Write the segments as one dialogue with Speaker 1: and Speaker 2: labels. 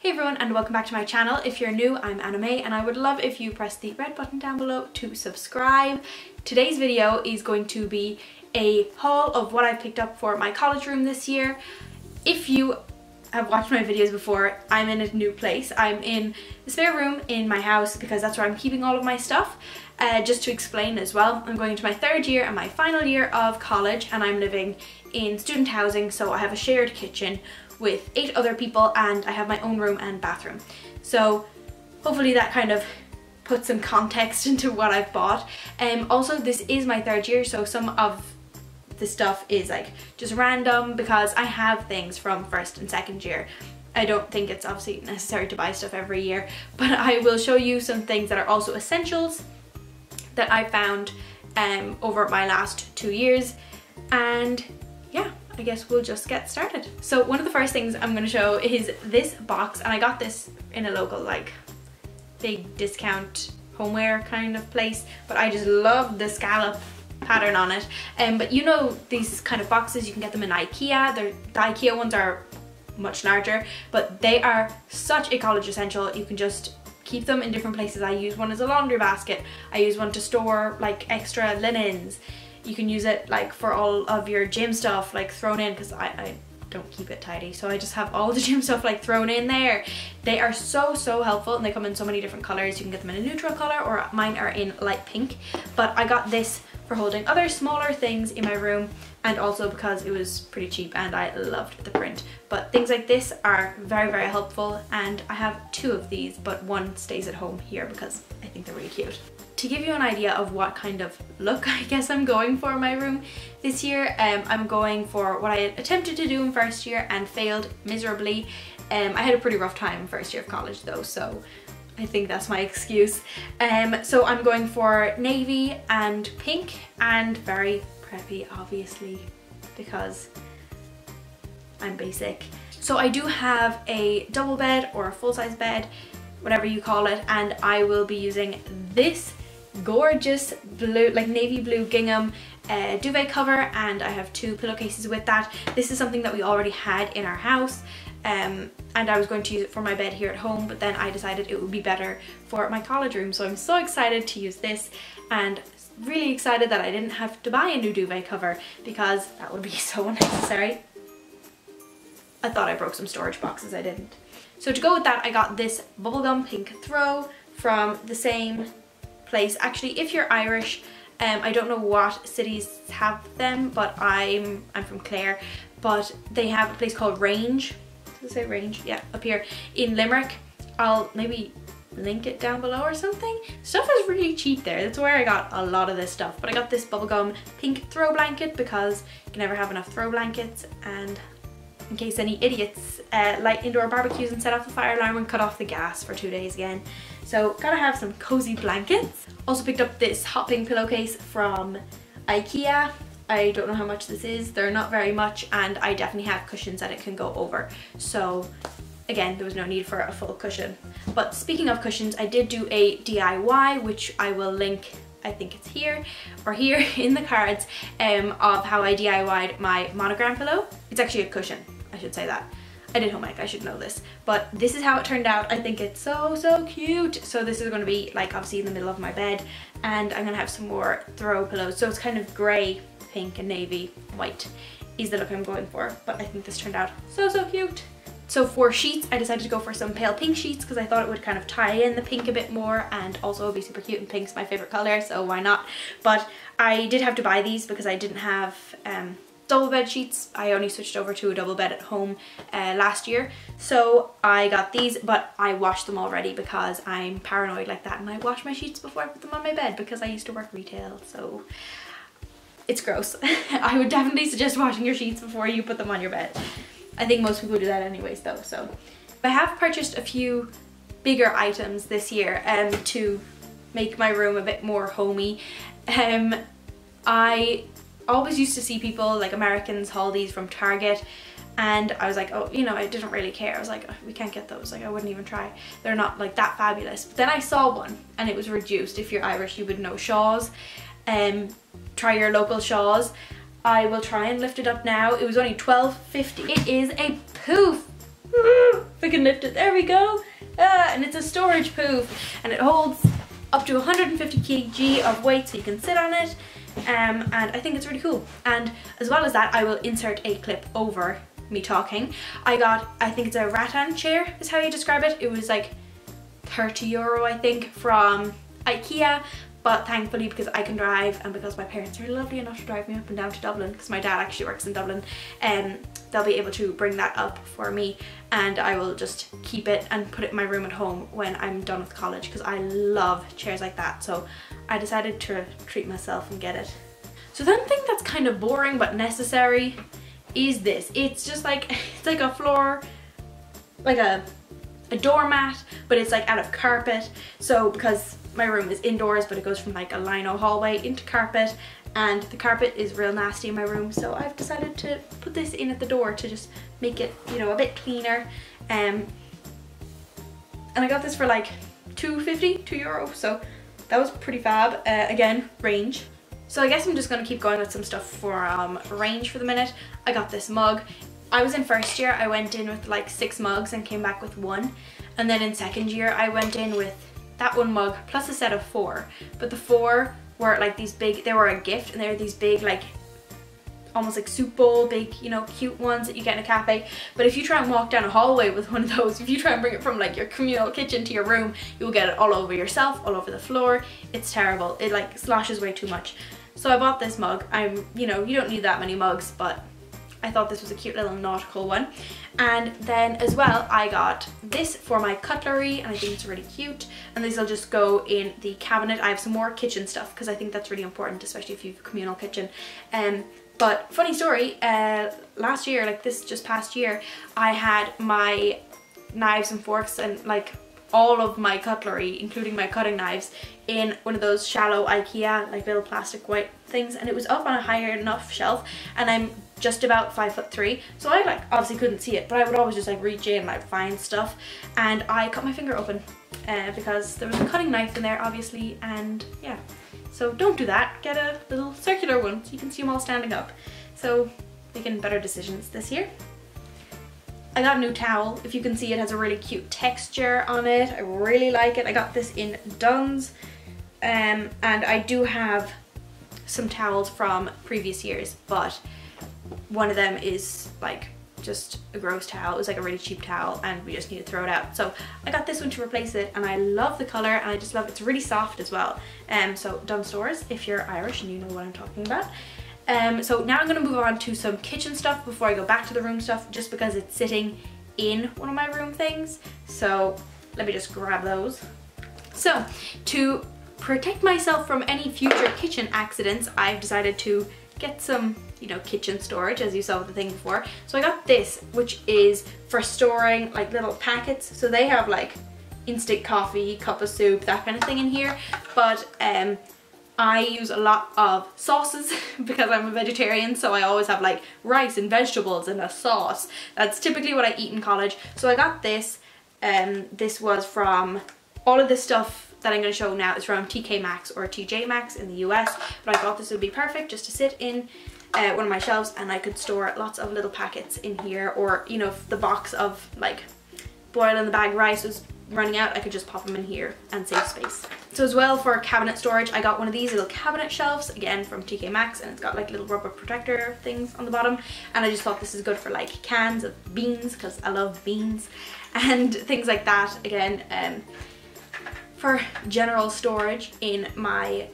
Speaker 1: Hey everyone and welcome back to my channel. If you're new, I'm Mae and I would love if you press the red button down below to subscribe. Today's video is going to be a haul of what I've picked up for my college room this year. If you have watched my videos before, I'm in a new place. I'm in the spare room in my house because that's where I'm keeping all of my stuff. Uh, just to explain as well, I'm going into my third year and my final year of college and I'm living in student housing so I have a shared kitchen with eight other people and I have my own room and bathroom. So hopefully that kind of puts some context into what I've bought. Um, also this is my third year so some of the stuff is like just random because I have things from first and second year. I don't think it's obviously necessary to buy stuff every year but I will show you some things that are also essentials that I found um, over my last two years and I guess we'll just get started. So one of the first things I'm to show is this box and I got this in a local like big discount homeware kind of place but I just love the scallop pattern on it. Um, but you know these kind of boxes you can get them in Ikea. They're, the Ikea ones are much larger but they are such a college essential you can just keep them in different places. I use one as a laundry basket. I use one to store like extra linens you can use it like for all of your gym stuff like thrown in because I, I don't keep it tidy so I just have all the gym stuff like thrown in there. They are so so helpful and they come in so many different colors. You can get them in a neutral color or mine are in light pink. But I got this for holding other smaller things in my room and also because it was pretty cheap and I loved the print but things like this are very very helpful and I have two of these but one stays at home here because I think they're really cute to give you an idea of what kind of look I guess I'm going for in my room this year, um, I'm going for what I attempted to do in first year and failed miserably. Um, I had a pretty rough time first year of college though, so I think that's my excuse. Um, so I'm going for navy and pink and very preppy obviously because I'm basic. So I do have a double bed or a full-size bed, whatever you call it, and I will be using this gorgeous blue, like navy blue gingham uh, duvet cover and I have two pillowcases with that. This is something that we already had in our house um, and I was going to use it for my bed here at home but then I decided it would be better for my college room so I'm so excited to use this and really excited that I didn't have to buy a new duvet cover because that would be so unnecessary. I thought I broke some storage boxes, I didn't. So to go with that I got this bubblegum pink throw from the same place. Actually, if you're Irish, um, I don't know what cities have them, but I'm I'm from Clare, but they have a place called Range. Does it say Range? Yeah, up here in Limerick. I'll maybe link it down below or something. Stuff is really cheap there. That's where I got a lot of this stuff. But I got this bubblegum pink throw blanket because you can never have enough throw blankets and in case any idiots uh, light indoor barbecues and set off the fire alarm and cut off the gas for two days again. So gotta have some cozy blankets. Also picked up this hot pink pillowcase from Ikea. I don't know how much this is. They're not very much and I definitely have cushions that it can go over. So again, there was no need for a full cushion. But speaking of cushions, I did do a DIY, which I will link I think it's here or here in the cards um, of how I DIY'd my monogram pillow. It's actually a cushion. I should say that. I did home I should know this. But this is how it turned out. I think it's so, so cute. So this is gonna be like obviously in the middle of my bed and I'm gonna have some more throw pillows. So it's kind of gray, pink and navy, white is the look I'm going for. But I think this turned out so, so cute. So for sheets, I decided to go for some pale pink sheets because I thought it would kind of tie in the pink a bit more and also be super cute and pink's my favorite color, so why not? But I did have to buy these because I didn't have um, double bed sheets. I only switched over to a double bed at home uh, last year. So I got these, but I washed them already because I'm paranoid like that and I wash my sheets before I put them on my bed because I used to work retail. So it's gross. I would definitely suggest washing your sheets before you put them on your bed. I think most people do that anyways though, so. I have purchased a few bigger items this year um, to make my room a bit more homey. Um, I always used to see people like Americans haul these from Target and I was like, oh, you know, I didn't really care. I was like, oh, we can't get those. Like, I wouldn't even try. They're not like that fabulous. But then I saw one and it was reduced. If you're Irish, you would know Shaw's. Um, try your local Shaw's. I will try and lift it up now. It was only 12.50. It is a poof. I can lift it, there we go. Uh, and it's a storage poof and it holds up to 150 kg of weight so you can sit on it. Um, and I think it's really cool. And as well as that, I will insert a clip over me talking. I got, I think it's a rattan chair is how you describe it. It was like 30 euro I think from Ikea but thankfully because I can drive and because my parents are lovely enough to drive me up and down to Dublin because my dad actually works in Dublin um, they'll be able to bring that up for me and I will just keep it and put it in my room at home when I'm done with college because I love chairs like that so I decided to treat myself and get it. So then thing that's kind of boring but necessary is this. It's just like, it's like a floor, like a, a doormat, but it's like out of carpet. So because my room is indoors, but it goes from like a lino hallway into carpet and the carpet is real nasty in my room. So I've decided to put this in at the door to just make it, you know, a bit cleaner. Um, and I got this for like 2.50, 2 euro. So that was pretty fab. Uh, again, range. So I guess I'm just to keep going with some stuff for um, range for the minute. I got this mug. I was in first year, I went in with like six mugs and came back with one. And then in second year, I went in with that one mug plus a set of four. But the four were like these big, they were a gift and they were these big like almost like soup bowl, big, you know, cute ones that you get in a cafe. But if you try and walk down a hallway with one of those, if you try and bring it from like your communal kitchen to your room, you'll get it all over yourself, all over the floor. It's terrible. It like sloshes way too much. So I bought this mug. I'm, you know, you don't need that many mugs, but I thought this was a cute little nautical one. And then as well, I got this for my cutlery and I think it's really cute. And these will just go in the cabinet. I have some more kitchen stuff because I think that's really important, especially if you have a communal kitchen. Um, but funny story, uh, last year, like this just past year, I had my knives and forks and like all of my cutlery, including my cutting knives, in one of those shallow Ikea, like little plastic white things, and it was up on a higher enough shelf, and I'm just about five foot three, so I like obviously couldn't see it, but I would always just like reach in like find stuff, and I cut my finger open uh, because there was a cutting knife in there, obviously, and yeah. So don't do that. Get a little circular one so you can see them all standing up. So making better decisions this year. I got a new towel. If you can see it has a really cute texture on it. I really like it. I got this in Dunnes. Um, and I do have some towels from previous years, but one of them is like just a gross towel. It was like a really cheap towel and we just need to throw it out. So I got this one to replace it and I love the color and I just love it. It's really soft as well. Um, so Dunnes Stores, if you're Irish and you know what I'm talking about. Um, so now I'm going to move on to some kitchen stuff before I go back to the room stuff just because it's sitting in one of my room things. So let me just grab those. So to protect myself from any future kitchen accidents, I've decided to get some, you know, kitchen storage as you saw with the thing before. So I got this, which is for storing like little packets. So they have like instant coffee, cup of soup, that kind of thing in here. But um, I use a lot of sauces because I'm a vegetarian so I always have like rice and vegetables and a sauce. That's typically what I eat in college. So I got this. Um, this was from all of this stuff that I'm going to show now is from TK Maxx or TJ Maxx in the US but I thought this would be perfect just to sit in uh, one of my shelves and I could store lots of little packets in here or you know the box of like boil in the bag rice was running out, I could just pop them in here and save space. So as well for cabinet storage, I got one of these little cabinet shelves, again from TK Maxx, and it's got like little rubber protector things on the bottom. And I just thought this is good for like cans of beans, because I love beans, and things like that. Again, um, for general storage in my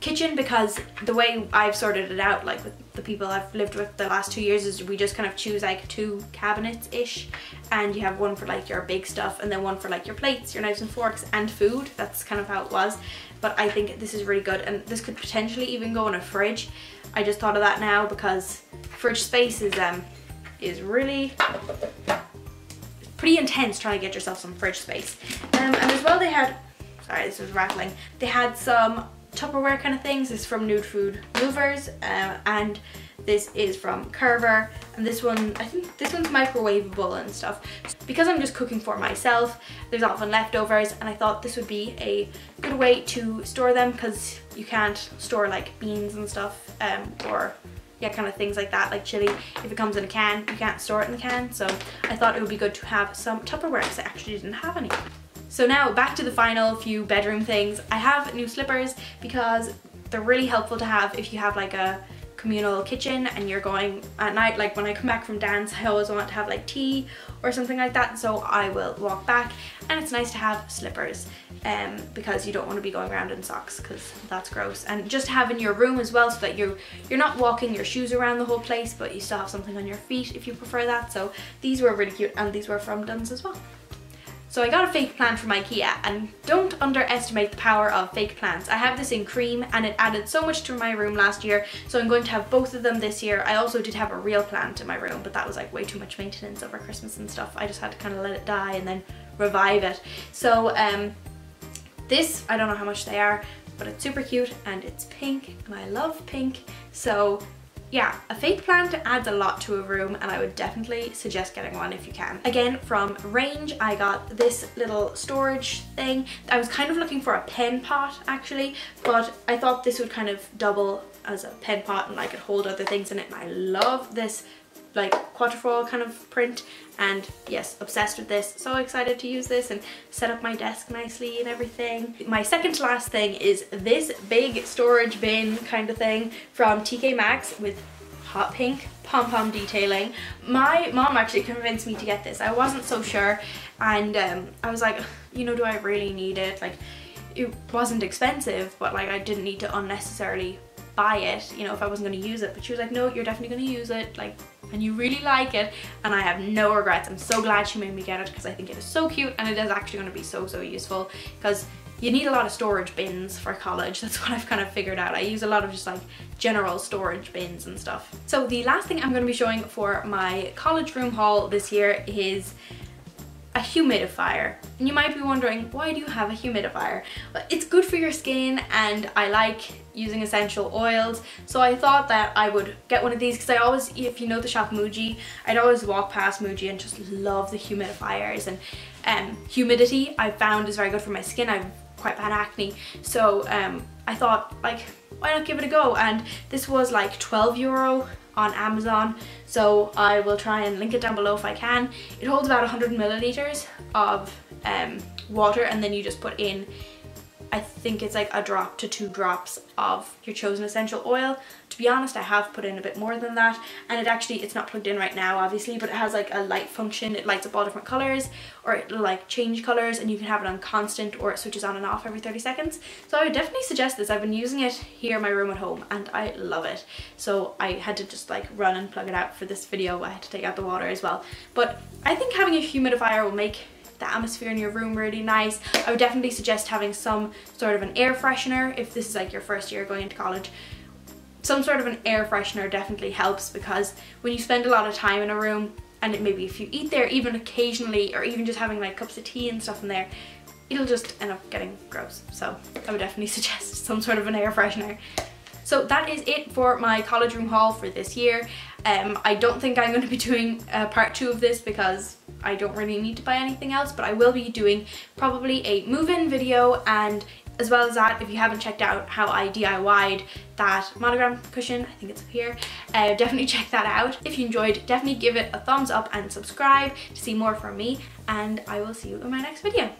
Speaker 1: kitchen because the way I've sorted it out like with the people I've lived with the last two years is we just kind of choose like two cabinets ish and you have one for like your big stuff and then one for like your plates, your knives and forks and food. That's kind of how it was but I think this is really good and this could potentially even go in a fridge. I just thought of that now because fridge space is um is really pretty intense trying to get yourself some fridge space. Um, and as well they had, sorry this was rattling, they had some Tupperware kind of things. This is from Nude Food Movers uh, and this is from Curver and this one, I think this one's microwavable and stuff. Because I'm just cooking for myself, there's often leftovers and I thought this would be a good way to store them because you can't store like beans and stuff um, or yeah, kind of things like that, like chili. If it comes in a can, you can't store it in the can. So I thought it would be good to have some Tupperware because I actually didn't have any. So now back to the final few bedroom things. I have new slippers because they're really helpful to have if you have like a communal kitchen and you're going at night. Like when I come back from dance I always want to have like tea or something like that. So I will walk back. And it's nice to have slippers um, because you don't want to be going around in socks because that's gross. And just have in your room as well so that you're you're not walking your shoes around the whole place but you still have something on your feet if you prefer that. So these were really cute and these were from Dunnes as well. So I got a fake plant from Ikea and don't underestimate the power of fake plants. I have this in cream and it added so much to my room last year so I'm going to have both of them this year. I also did have a real plant in my room but that was like way too much maintenance over Christmas and stuff. I just had to kind of let it die and then revive it. So um, this, I don't know how much they are but it's super cute and it's pink and I love pink so yeah, a fake plant adds a lot to a room and I would definitely suggest getting one if you can. Again, from Range, I got this little storage thing. I was kind of looking for a pen pot actually, but I thought this would kind of double as a pen pot and I could hold other things in it and I love this like quatrefoil kind of print. And yes obsessed with this so excited to use this and set up my desk nicely and everything. My second to last thing is this big storage bin kind of thing from TK Maxx with hot pink pom-pom detailing. My mom actually convinced me to get this. I wasn't so sure. And um, I was like you know do I really need it? Like it wasn't expensive but like I didn't need to unnecessarily buy it you know if I wasn't going to use it. But she was like no you're definitely going to use it. Like and you really like it and I have no regrets. I'm so glad she made me get it because I think it is so cute and it is actually going to be so so useful because you need a lot of storage bins for college. That's what I've kind of figured out. I use a lot of just like general storage bins and stuff. So the last thing I'm going to be showing for my college room haul this year is a humidifier. And you might be wondering, why do you have a humidifier? Well, it's good for your skin and I like using essential oils. So I thought that I would get one of these because I always, if you know the shop Muji, I'd always walk past Muji and just love the humidifiers. And um, humidity I found is very good for my skin. I've quite bad acne. So um, I thought like, why not give it a go? And this was like 12 euro on Amazon so I will try and link it down below if I can. It holds about 100 milliliters of um, water and then you just put in I think it's like a drop to two drops of your chosen essential oil. To be honest, I have put in a bit more than that and it actually, it's not plugged in right now obviously, but it has like a light function. It lights up all different colors or it'll like change colors and you can have it on constant or it switches on and off every 30 seconds. So I would definitely suggest this. I've been using it here in my room at home and I love it. So I had to just like run and plug it out for this video. I had to take out the water as well. But I think having a humidifier will make the atmosphere in your room really nice. I would definitely suggest having some sort of an air freshener if this is like your first year going into college. Some sort of an air freshener definitely helps because when you spend a lot of time in a room and it, maybe if you eat there even occasionally or even just having like cups of tea and stuff in there, it'll just end up getting gross. So I would definitely suggest some sort of an air freshener. So that is it for my college room haul for this year. Um, I don't think I'm going to be doing uh, part two of this because I don't really need to buy anything else, but I will be doing probably a move-in video and as well as that, if you haven't checked out how I DIY'd that monogram cushion, I think it's up here, uh, definitely check that out. If you enjoyed, definitely give it a thumbs up and subscribe to see more from me, and I will see you in my next video.